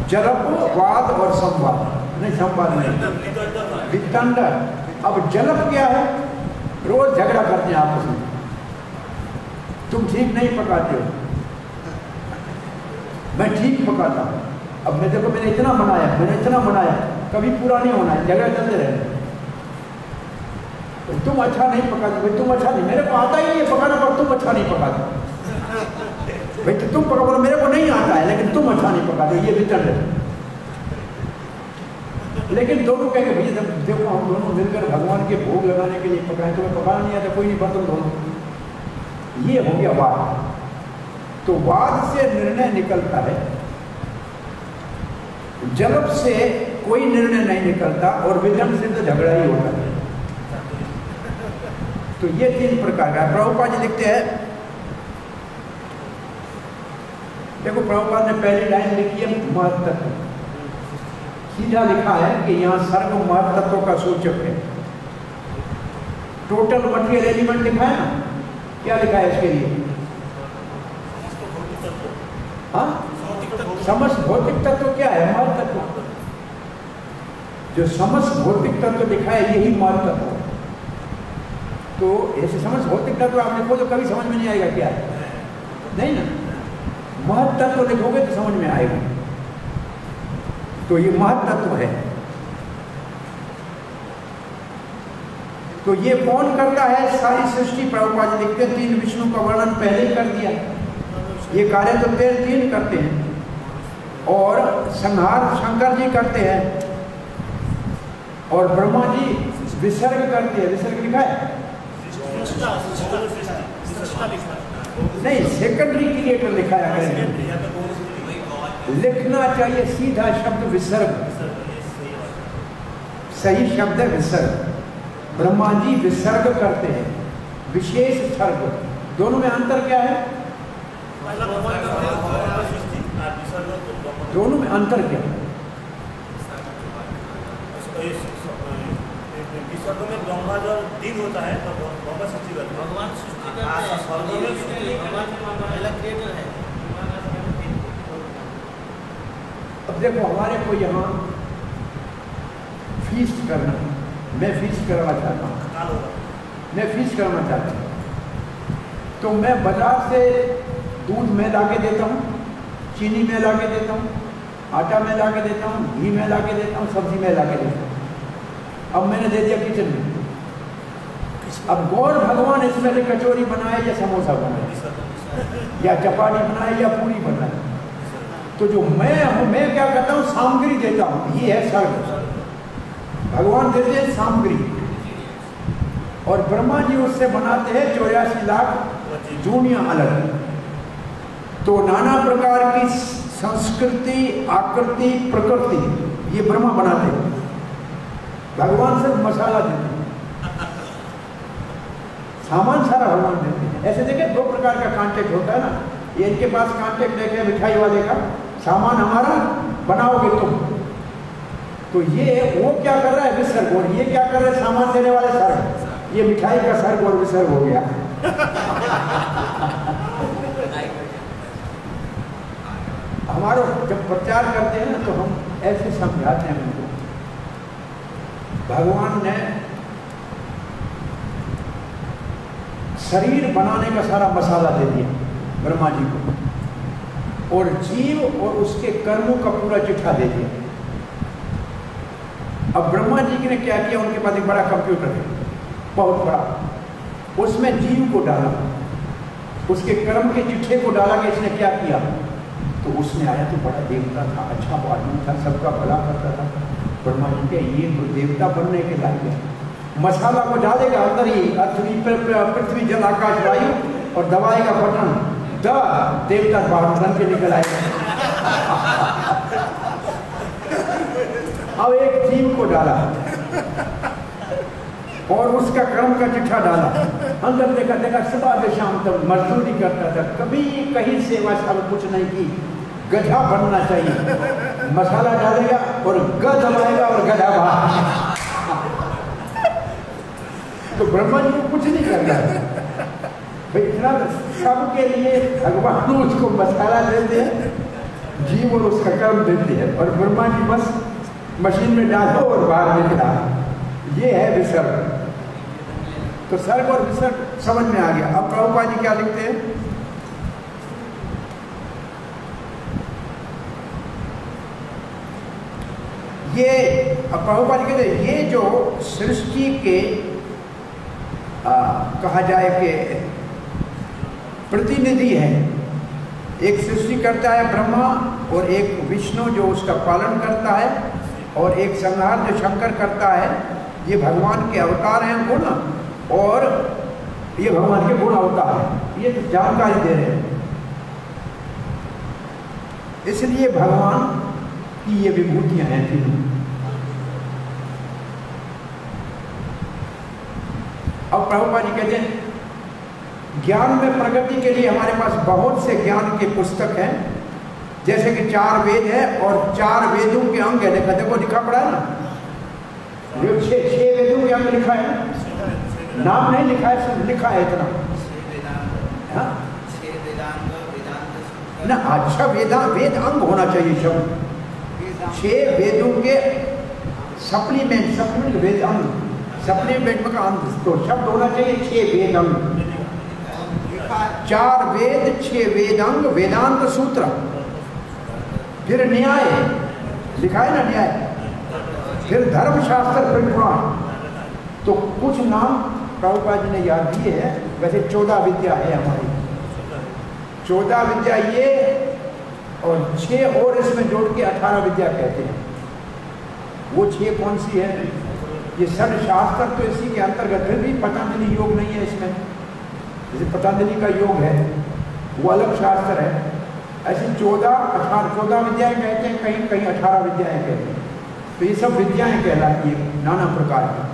जलप वाद और संवाद नहीं संवाद नहीं वितंड अब जलप क्या है? रोज झगड़ा करते हैं आपस में। तुम ठीक नहीं पकाते हो। मैं ठीक पकाता हूँ। अब मैं देखो, मैंने इतना बनाया, मैंने इतना बनाया। कभी पूरा नहीं होना है, झगड़ा चलते रहे। तो तुम अच्छा नहीं पकाते, भाई, तुम अच्छा नहीं। मेरे को आता ही नहीं पकाना, पर तुम अच्छा नहीं पकाते। भाई तो तुम पका बोलो, मेरे को नहीं आता है, लेकिन तुम अच्छा नहीं पकाते, ये वितरण है लेकिन दोनों कह के भैया, जब देखो हम दोनों मिलकर भगवान के भोग लगाने के लिए पकाए, तुम्हें पकाना नहीं आता, कोई नहीं बर्तन दोनों ये हो गया वाद। तो वाद से निर्णय निकलता है जलब से कोई निर्णय नहीं निकलता और विधन से तो झगड़ा ही होता है। तो ये तीन प्रकार का प्रभुपा जी लिखते हैं, देखो प्रभुपाद ने पहली लाइन लिखी है महत्व सीधा लिखा है कि यहाँ सर्व महत्व का सूचक है। टोटल मटेरियल एलिमेंट लिखा है ना? क्या लिखा है इसके लिए? हाँ? समस्त भौतिक तत्व क्या है? महत्व जो समस्त भौतिक तत्व लिखा है, यही महत्व है तो ऐसे समस्त भौतिक तत्व आप लिखो तो कभी समझ में नहीं आएगा क्या? है नहीं ना? महत्व लिखोगे तो समझ में आएगा। तो ये महत्व है। तो ये कौन करता है? सारी सृष्टि प्रभुपाद लिखते तीन विष्णु का वर्णन पहले ही कर दिया। ये कार्य तो तेर तीन करते हैं। और संहार शंकर जी करते हैं। और ब्रह्मा जी विसर्ग करते हैं। विसर्ग लिखा है? नहीं सेकेंडरी क्रिएटर लिखा है। लिखना चाहिए सीधा शब्द विसर्ग। सही शब्द है विसर्ग। ब्रह्मा जी विसर्ग करते हैं। विशेष सर्ग। दोनों में अंतर क्या है? दोनों में अंतर क्या है? विसर्ग में ब्रह्मा जब दिन होता है। तो ब्रह्मा सृष्टि करते हैं। भगवान सृष्टि करते हैं स्वर्ग में भगवान पहला क्रिएटर है अब देखो, हमारे को यहाँ फीस्ट करना, मैं फीस्ट करना चाहता हूँ। मैं फीस्ट करना चाहता हूँ। तो मैं बाज़ार से दूध में ला के देता हूँ, चीनी में ला के देता हूँ, आटा में ला के देता हूँ, घी में ला के देता हूँ, सब्ज़ी में ला के देता हूँ। अब मैंने दे दिया किचन में। अब गौर भगवान इसमें कचौरी बनाए या समोसा बनाए? या चपाटी बनाए या पूरी बनाए? तो जो मैं हूँ, मैं क्या करता हूँ? सामग्री देता हूँ। ये है सर्व भगवान देते हैं सामग्री। और ब्रह्मा जी उससे बनाते हैं चौरासी लाख जूनिया अलग। तो नाना प्रकार की संस्कृति, आकृति, प्रकृति, ये ब्रह्मा बनाते हैं। भगवान सिर्फ़ मसाला देते हैं। सामान सारा भगवान देते हैं। ऐसे देखे, दो प्रकार का कांटेक्ट होता है ना। इनके पास कांटेक्ट लेके मिठाई वाले का। सामान हमारा बनाओगे तुम। तो ये वो क्या कर रहा है विसर्ग, और ये क्या कर रहे हैं सामान देने वाले सर्ग ये मिठाई का सर्ग और विसर्ग हो गया। हमारा जब प्रचार करते हैं ना तो हम ऐसे समझाते हैं उनको। भगवान ने शरीर बनाने का सारा मसाला दे दिया, ब्रह्मा जी को। और जीव और उसके कर्मों का पूरा चिट्ठा दे दिया। अब ब्रह्मा जी ने क्या किया? उनके पास एक बड़ा कंप्यूटर है, बहुत बड़ा। उसमें जीव को डाला, उसके कर्म के चिट्ठे को डाला कि इसने क्या किया? तो उसने आया तो बड़ा देवता था अच्छा आदमी था, सबका भला करता था। ब्रह्मा जी के ये तो देवता बनने के लायक है। मसाला को डालेगा अंदर ही, पृथ्वी पृथ्वी जल, आकाश, वायु और दवाई का बटन द देवता बाहर बन के निकल आएगा अब एक जीव को डाला और उसका कर्म का चिट्ठा डाला। अंदर देखा देखा सुबह से शाम तक मजदूरी करता था। कभी कहीं सेवा साल कुछ नहीं की। गधा बनना चाहिए। मसाला डालेगा और ग दबाएगा और गधा बाहर। तो ब्रह्मा जी को कुछ नहीं करना भाई, इतना सबके लिए भगवान उसको मसाला देते हैं जीव और उसका कर्म देते हैं। और ब्रह्मा जी बस मशीन में डालो और बाहर निकला ये है विसर्ग। तो सर्ग और विसर्ग समझ में आ गया। अब प्रभुपा जी क्या लिखते हैं? ये प्रभुपा जी कहते ये जो सृष्टि के आ, कहा जाए कि प्रतिनिधि है। एक सृष्टि करता है ब्रह्मा और एक विष्णु जो उसका पालन करता है और एक संहार जो शंकर करता है। ये भगवान के अवतार हैं गुण और ये भगवान के गुण अवतार है। ये तो जानकारी दे रहे हैं। इसलिए भगवान की ये विभूतियाँ हैं तीनों। अब प्रभुपा जी कहते हैं ज्ञान में प्रगति के लिए हमारे पास बहुत से ज्ञान के पुस्तक हैं। जैसे कि चार वेद है और चार वेदों के अंग है। देखा, देखो, लिखा पड़ा है ना? जो छह वेदों के अंग लिखा है। नाम नहीं लिखा है, सिर्फ़ लिखा है इतना। हाँ? ना अच्छा वेदा, वेद अंग होना चाहिए शब्द छह वेदों के सप्लीमेंट सप्लीमेंट वेद अंग। सप्लीमेंट का अंग तो शब्द होना चाहिए छह वेद अंग। चार वेद, छह वेदांग, वेदांत सूत्र। फिर न्याय, लिखा है ना न्याय? फिर धर्मशास्त्र फिर तो कुछ नाम प्रभुपा जी ने याद दिए हैं। वैसे चौदह विद्या है हमारी। चौदह विद्या ये और छह और इसमें जोड़ के अठारह विद्या कहते हैं। वो छह कौन सी है? ये सब शास्त्र तो इसी के अंतर्गत फिर भी पतंजलि योग नहीं है इसमें। जैसे पतंजलि का योग है, वो अलग शास्त्र है। ऐसे चौदह, अठारह, चौदह विद्याएँ कहते हैं, कहीं कहीं अठारह विद्याएँ कहते हैं। तो ये सब विद्याएँ कहलाती है, नाना प्रकार की।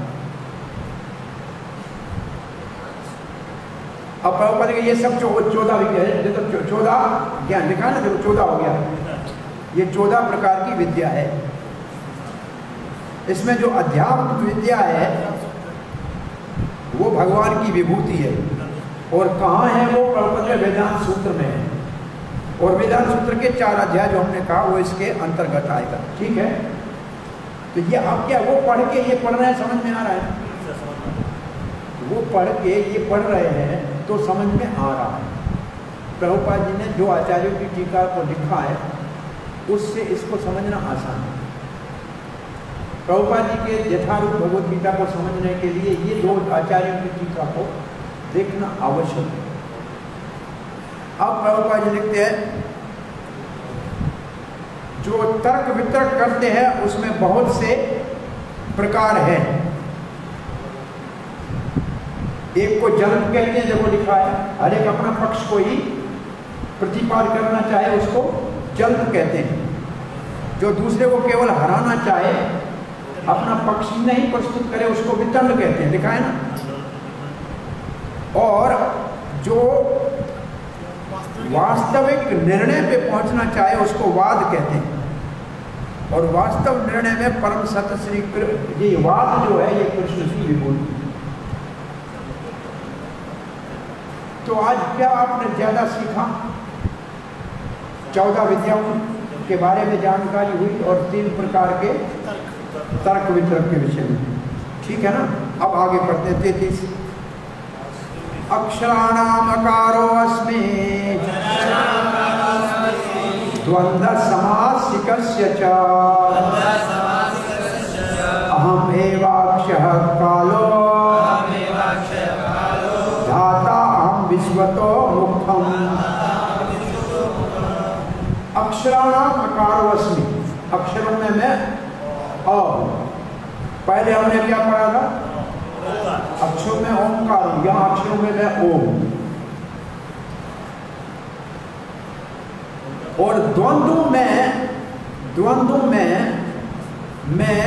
अब प्रभुपद ये सब चौदह विद्या है चौदह ज्ञान, लिखा ना देखो चौदह हो गया। ये चौदह प्रकार की विद्या है। इसमें जो अध्यात्म विद्या है, वो भगवान की विभूति है। और कहाँ है वो प्रभुपद वेदांत सूत्र में? है और वेदांत सूत्र के चार अध्याय जो हमने कहा, वो इसके अंतर्गत आएगा ठीक है? तो ये आप क्या, वो पढ़ के ये पढ़ रहे हैं, समझ में आ रहा है? वो पढ़ के ये पढ़ रहे हैं तो समझ में आ रहा है। प्रभुपाद जी ने जो आचार्यों की टीका को लिखा है, उससे इसको समझना आसान है। प्रभुपाद जी के यथारूप भगवत गीता को समझने के लिए ये दो आचार्यों की टीका को देखना आवश्यक है। अब प्रभुपाद जी लिखते हैं, जो तर्क वितर्क करते हैं, उसमें बहुत से प्रकार हैं। एक को जन्म कहते हैं, जब वो लिखा है, हर एक अपना पक्ष को ही प्रतिपाद करना चाहे, उसको जन्म कहते हैं। जो दूसरे को केवल हराना चाहे, अपना पक्ष नहीं प्रस्तुत करे, उसको वितंड कहते हैं। लिखा है ना? और जो वास्तविक निर्णय पे पहुँचना चाहे उसको वाद कहते हैं। और वास्तव निर्णय में परम सत्य श्री ये वाद जो है, ये कृष्ण की विभूति तो आज क्या आपने ज़्यादा सीखा? चौदह विद्याओं के बारे में जानकारी हुई और तीन प्रकार के तर्क वितर्क के विषय में। ठीक है ना? अब आगे पढ़ते हैं। तैतीस। अक्षराणाम अकारो अस्मि द्वंद्व समासिक कालो। धाता अहम विश्वतो मुक्तम। अक्षराणाम अकारोस्मि अक्षरों में मैं अ पहले हमने क्या पढ़ा था? अक्षरों में ओंकार यहाँ अक्षरों में मैं ओम। और द्वंद्व में द्वंद्व में मैं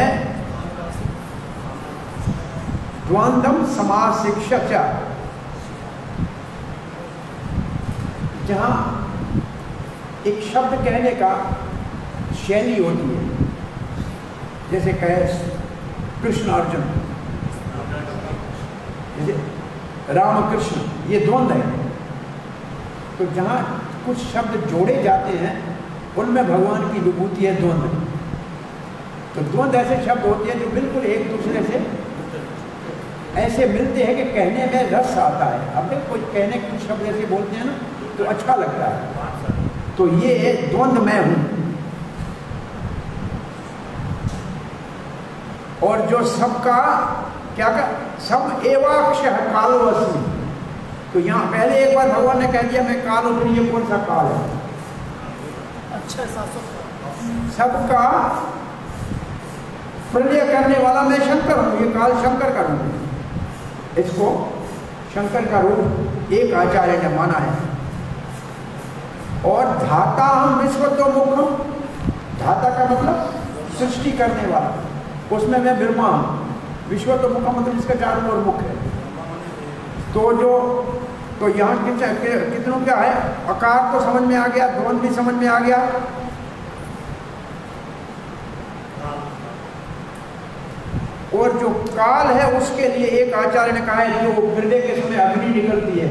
द्वंद्व समाज शिक्षक जहाँ एक शब्द कहने का शैली होती है, जैसे कहे कृष्ण अर्जुन। राम कृष्ण ये द्वंद्व है। तो जहाँ कुछ शब्द जोड़े जाते हैं, उनमें भगवान की विभूति है द्वंद्व तो द्वंद्व ऐसे शब्द होते हैं जो बिल्कुल एक दूसरे से ऐसे मिलते हैं कि कहने में रस आता है। अब देख, कोई कहने कुछ शब्द ऐसे बोलते हैं ना तो अच्छा लगता है। तो ये द्वंद्व मैं हूँ। और जो सबका, क्या कर सब एवाक्ष कालो अस्मी तो यहाँ पहले एक बार भगवान ने कह दिया मैं काल हूँ ये कौन सा काल है? अच्छा सबका प्रलय करने वाला मैं शंकर हूँ ये काल शंकर का रूप इसको शंकर का रूप एक आचार्य ने माना है। और धाता हम विश्व तो मुखम धाता का मतलब सृष्टि करने वाला। उसमें मैं ब्रह्मा हूँ। विश्व तो मुखम मतलब इसका चारों ओर मुख है। तो जो तो यहाँ कितने कितनों क्या है अकार तो समझ में आ गया, ध्वन भी समझ में आ गया। और जो काल है उसके लिए एक आचार्य ने कहा है, जो प्रलय के समय अग्नि निकलती है,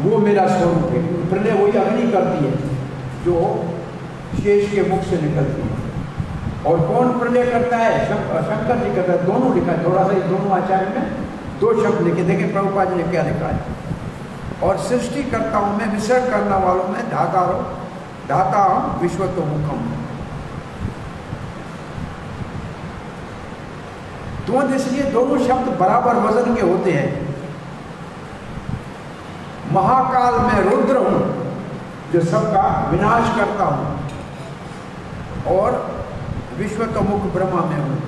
वो मेरा स्वरूप है। प्रलय वही अग्नि करती है, जो शेष के मुख से निकलती है। और कौन प्रलय करता है? शंकर जी करता है, दोनों लिखा है। थोड़ा सा दोनों आचार्य में, दो शब्द लिखे। देखें प्रभुपा जी ने क्या लिखा है? और सृष्टि करता हूँ विसर्ग करने वालों में धाता धाता हूँ विश्व तो मुखम द्वंद इसलिए दोनों शब्द बराबर वज़न के होते हैं। महाकाल में रुद्र हूँ, जो सबका विनाश करता हूँ। और विश्व तो मुख ब्रह्मा में हूँ।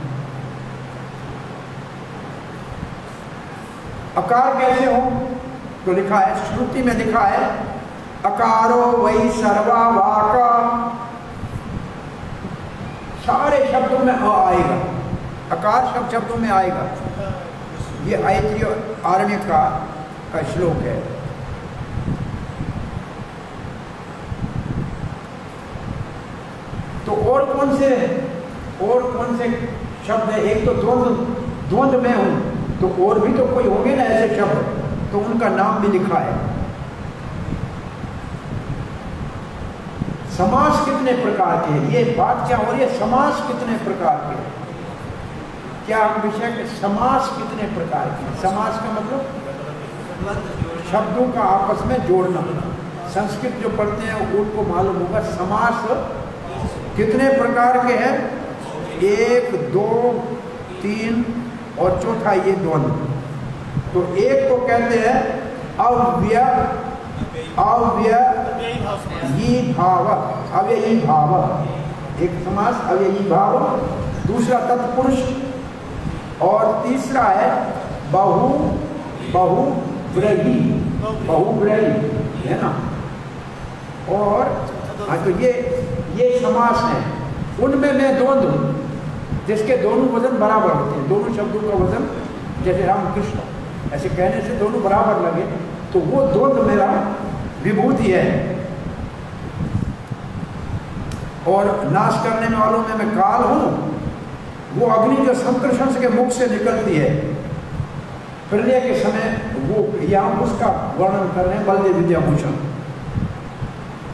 अकार कैसे हो? तो लिखा है, श्रुति में लिखा है, अकारो वही सर्वा वाका सारे शब्दों में अ आएगा। अकार शब्द शब्दों में आएगा। ये आयत्रीय आरण्य का का श्लोक है। तो और कौन से और कौन से शब्द है? एक तो द्वंद द्वंद में हूँ। तो और भी तो कोई होंगे ना ऐसे शब्द? तो उनका नाम भी लिखा है। समास कितने प्रकार के ये बात क्या हो रही है? समास कितने प्रकार के क्या विषय के समास कितने प्रकार के समास का मतलब? शब्दों का आपस में जोड़ना। संस्कृत जो पढ़ते हैं, उनको मालूम होगा समास कितने प्रकार के हैं? एक, दो, तीन और चौथा ये द्वंद्व तो एक को कहते हैं अव्य अव्य भाव। अव्ययी भाव। एक समास अव्ययी भाव। दूसरा तत्पुरुष और तीसरा है बहु बहुब्रही बहुब्रही है ना? और हाँ तो ये ये समास है। उनमें मैं द्वंद्व जिसके दोनों वज़न बराबर होते हैं, दोनों शब्दों का वज़न, जैसे राम कृष्ण ऐसे कहने से दोनों बराबर लगे तो वो द्वंद्व मेरा विभूति है। और नाश करने वालों में मैं काल हूँ, वो अग्नि जो संकर्षण के मुख से निकलती है। प्रलय के समय वो यहाँ उसका वर्णन कर रहे हैं, बलदेव विद्याभूषण।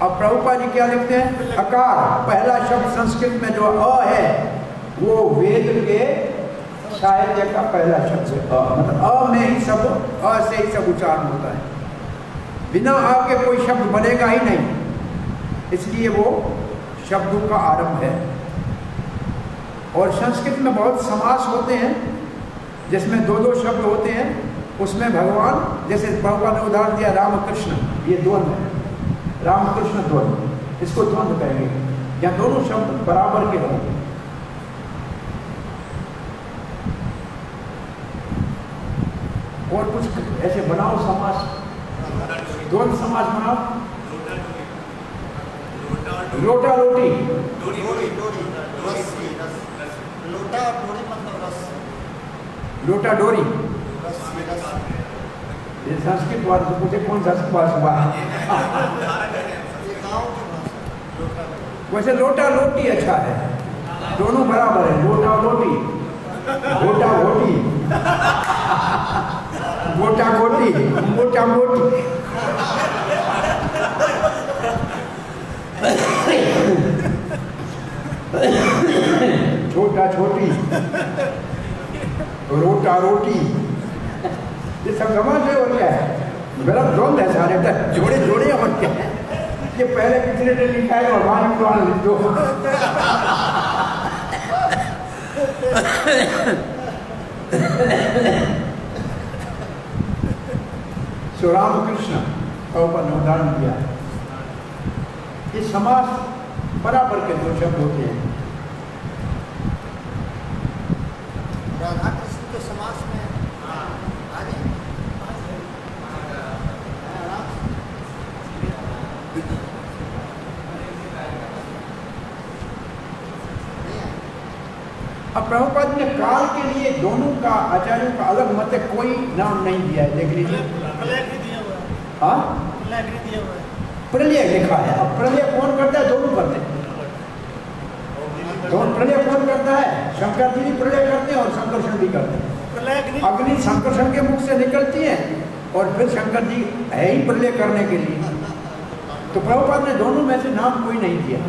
अब प्रभुपा जी क्या लिखते हैं? अकार, पहला शब्द संस्कृत में जो अ है वो वेद के साहित्य का पहला शब्द है। मतलब अ में ही सब, अ से ही सब उच्चारण होता है। बिना अ के कोई शब्द बनेगा ही नहीं। इसलिए वो शब्दों का आरंभ है। और संस्कृत में बहुत समास होते हैं, जिसमें दो दो शब्द होते हैं। उसमें भगवान, जैसे भगवान ने उदाहरण दिया, रामकृष्ण, ये द्वंद्व है। रामकृष्ण द्वंद्व इसको द्वंद्व कहेंगे। या दोनों शब्द बराबर के होंगे। और कुछ ऐसे बनाओ समाज। द्वंद समाज बनाओ? लोटा रोटी। लोटा डोरी ये संस्कृत वाले से पूछे कौन संस्कृत वाले वैसे लोटा लोटी अच्छा है। दोनों बराबर है लोटा लोटी गोटा गोटी गोटा गोटी मोटा मोटी। छोटा छोटी, रोटा रोटी। ये सब समाज है और क्या है। गलत द्वंद है सारे तक जोड़े जोड़े और क्या। है ये पहले कितने ने लिखा है और वहाँ पुराण लिख दो। सो रामकृष्ण ऊपर ने उदाहरण दिया। ये समास बराबर के दो शब्द होते हैं। राधा कृष्ण के समास में आ जाए आराम से। नहीं आए। अब प्रभुपाद ने काल के लिए दोनों का आचार्यों का अलग मत है कोई नाम नहीं दिया है। देख लीजिए। है। हाँ? प्रलय लिखा है। अब प्रलय कौन करता है? दोनों करते हैं। दोनों प्रलय कौन करता है? शंकर जी भी प्रलय करते हैं और संकर्षण भी करते हैं। अग्नि संकर्षण के मुख से निकलती है और फिर शंकर जी है ही प्रलय करने के लिए। तो प्रभुपाद ने दोनों में से नाम कोई नहीं दिया।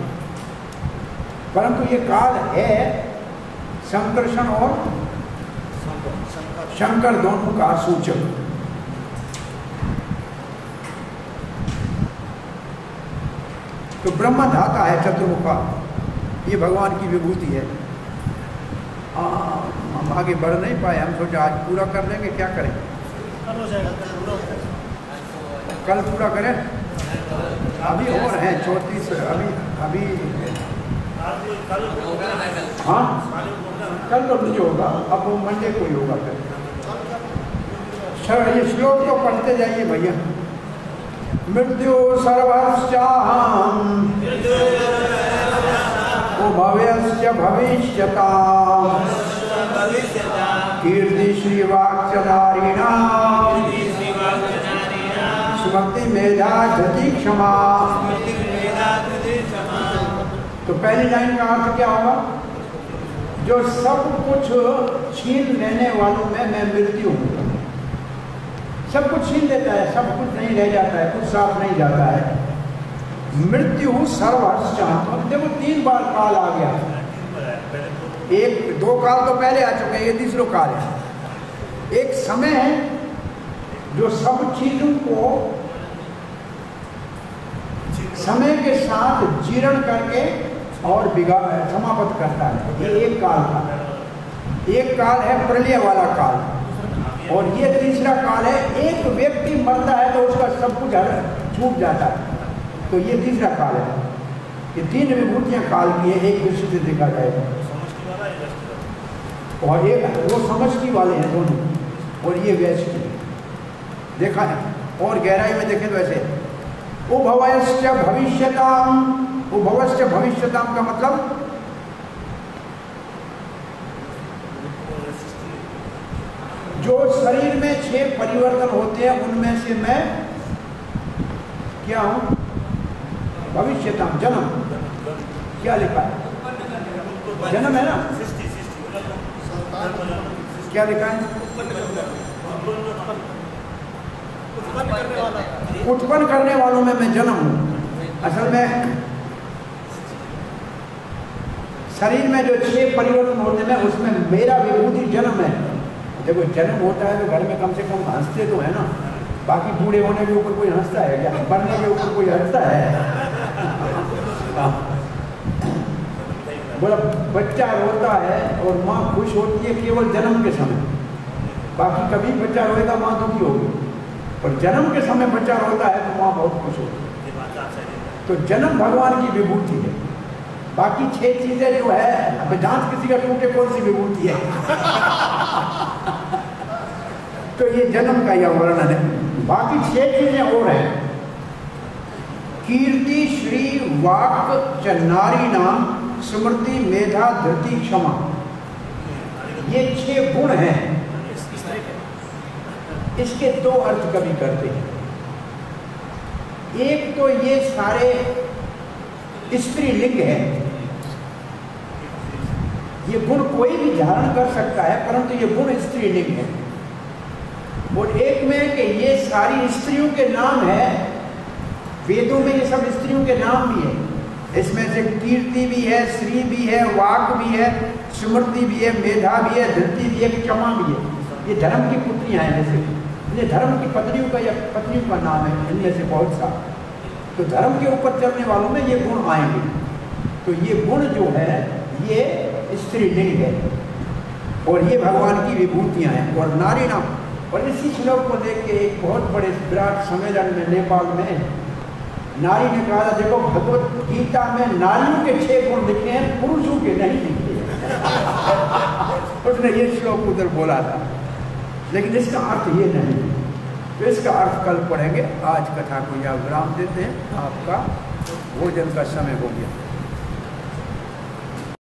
परंतु ये काल है संकर्षण और शंकर दोनों का सूचक। तो ब्रह्म धाता है चतुर्मुखा। ये भगवान की विभूति है। आ, हम आगे बढ़ नहीं पाए हम सोचा आज पूरा कर लेंगे क्या करें? कल पूरा करें? अभी और हैं चौंतीस अभी अभी। है कल तो नहीं होगा, अब वो मंडे को ही होगा फिर। सर, ये श्लोक तो पढ़ते जाइए भैया। मृत्यु सर्वश्चाहम ओ भविष्यता कीर्ति श्रीवाक्यधारिणा सुभक्ति मेधा धृति क्षमा। तो पहली लाइन का अर्थ क्या होगा? जो सब कुछ छीन लेने वालों में मैं मृत्यु हूँ। सब कुछ छीन लेता है, सब कुछ नहीं रह जाता है, कुछ साफ़ नहीं जाता है। मृत्यु सर्वहर्ष चाहता देखो, तीन बार काल आ गया। एक, दो काल तो पहले आ चुके हैं, ये तीसरो काल है। एक समय है जो सब चीज़ों को समय के साथ जीर्ण करके और बिगाड़, समाप्त करता है। ये एक काल था। एक काल है प्रलय वाला काल। और ये तीसरा काल है, एक व्यक्ति मरता है तो उसका सब कुछ हर छूट जाता है। तो ये तीसरा काल है। ये तीन विभूतियाँ काल की है, एक दृष्टि से देखा जाएगा व्यस्त और एक, वो समझती वाले हैं दोनों। और ये व्यष्टि। देखा है? और गहराई में देखें तो ऐसे। उभवश्च भविष्यताम उभवश्च भविष्यताम का मतलब? जो शरीर में छह परिवर्तन होते हैं, उनमें से मैं क्या हूँ? भविष्यताम जन्म। क्या लिखा है? जन्म है ना? क्या लिखा है? उत्पन्न करने वालों में मैं जन्म हूँ। असल में शरीर में जो छह परिवर्तन होते हैं, उसमें मेरा विभूति जन्म है। देखो जन्म होता है तो घर में कम से कम हँसते तो है ना। बाकी बूढ़े होने के ऊपर कोई हंसता है क्या? बनने के ऊपर कोई हंसता है। बोला बच्चा रोता है और माँ खुश होती है केवल जन्म के समय। बाकी कभी बच्चा रोएगा, माँ दुखी होगी। और जन्म के समय बच्चा रोता है तो माँ बहुत खुश होती है। तो जन्म भगवान की विभूति है। बाकी छह चीज़ें जो है, अब किसी का टूटे, कौन सी विभूति है? तो ये जन्म का यह वर्णन है। बाकी छह चीज़ें और हैं। कीर्ति, श्री, वाक च नारी नाम, स्मृति, मेधा, धृति, क्षमा। ये छह गुण हैं। इसके दो अर्थ कभी करते हैं। एक तो ये सारे स्त्रीलिंग है। ये गुण कोई भी धारण कर सकता है, परंतु ये गुण स्त्रीलिंग है। और एक में कि ये सारी स्त्रियों के नाम है, वेदों में ये सब स्त्रियों के नाम भी है। इसमें से कीर्ति भी है, श्री भी है, वाक भी है, स्मृति भी है, मेधा भी है, धृति भी है क्षमा भी है। ये धर्म की पुत्रियाँ हैं जैसे ये धर्म की पत्नियों का या पत्नियों का नाम है, इनमें से बहुत सा। तो धर्म के ऊपर चलने वालों में ये गुण आएँगे। तो ये गुण जो है, ये स्त्रीलिंग है और ये भगवान की विभूतियाँ हैं, और नारी नाम। और इसी श्लोक को देख के एक बहुत बड़े विराट सम्मेलन में, नेपाल में, नारी ने कहा था, देखो, भगवत गीता में नारियों के छह गुण दिखे हैं, पुरुषों के नहीं दिखे उसने ये श्लोक उधर बोला था। लेकिन इसका अर्थ ये नहीं तो इसका अर्थ कल पढ़ेंगे। आज कथा को यह विराम देते हैं। आपका भोजन का समय हो गया।